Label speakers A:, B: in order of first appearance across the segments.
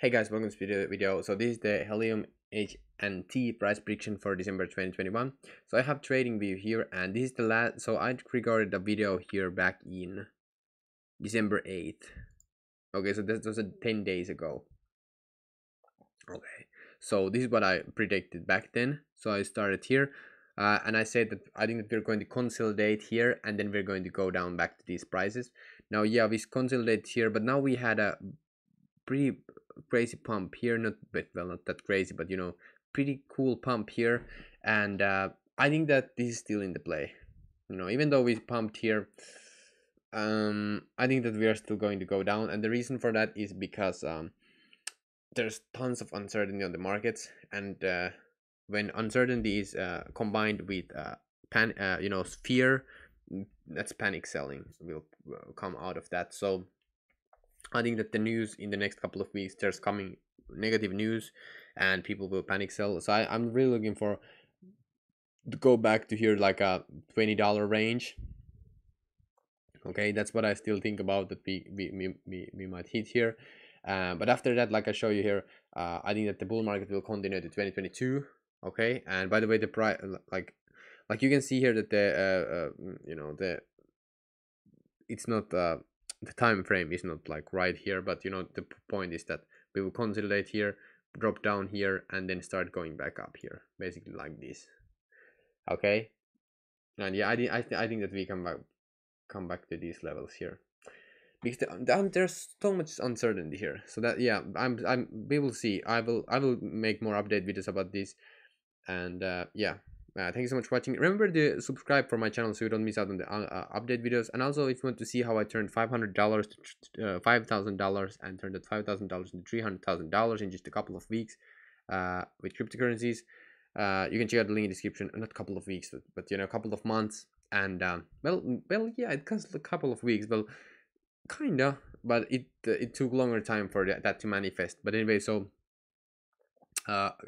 A: Hey guys, welcome to the video. So this is the Helium HNT price prediction for December 2021. So I have trading view here and this is the last so I recorded a video here back in December 8th. Okay, so this was 10 days ago. Okay. So this is what I predicted back then. So I started here uh, and I said that I think that we're going to consolidate here and then we're going to go down back to these prices. Now, yeah, we consolidate here, but now we had a pretty crazy pump here not well not that crazy but you know pretty cool pump here. And uh, i think that this is still in the play you know even though we pumped here um i think that we are still going to go down. And the reason for that is because um there's tons of uncertainty on the markets. And uh, when uncertainty is uh, combined with uh, pan uh, you know fear mm, that's panic selling will come out of that. So I think that the news in the next couple of weeks there's coming negative news and people will panic sell. So I, I'm really looking for to go back to here like a twenty dollar range. Okay, that's what I still think about that we we, we, we, might hit here. Uh, but after that, like I show you here, uh, I think that the bull market will continue to 2022. Okay, and by the way, the price like like you can see here that the uh, uh you know the it's not uh the time frame is not like right here but you know the point is that we will consolidate here drop down here and then start going back up here basically like this. Okay? And yeah i, I, th I think that we can back, come back to these levels here. Because the, there's so much uncertainty here so that yeah i'm i'm we will see. I will i will make more update videos about this and uh yeah uh, thank you so much for watching. Remember to subscribe for my channel so you don't miss out on the uh, uh update videos. And also if you want to see how i turned $500 to uh, $5000 and turned that $5000 into $300000 in just a couple of weeks uh, with cryptocurrencies uh, you can check out the link in the description. Not a couple of weeks but, but you know a couple of months. And um, well well yeah it comes a couple of weeks. Well kinda but it it took longer time for that, to manifest. But anyway so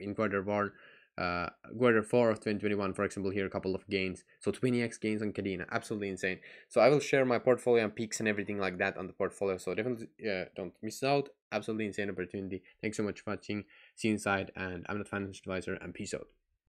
A: in quarter one uh, quarter 4 of 2021 for example here a couple of gains. So 20x gains on Kadena absolutely insane. So I will share my portfolio and peaks and everything like that on the portfolio. So definitely uh, don't miss out. Absolutely insane opportunity. Thanks so much for watching. See you inside and I'm not financial advisor and peace out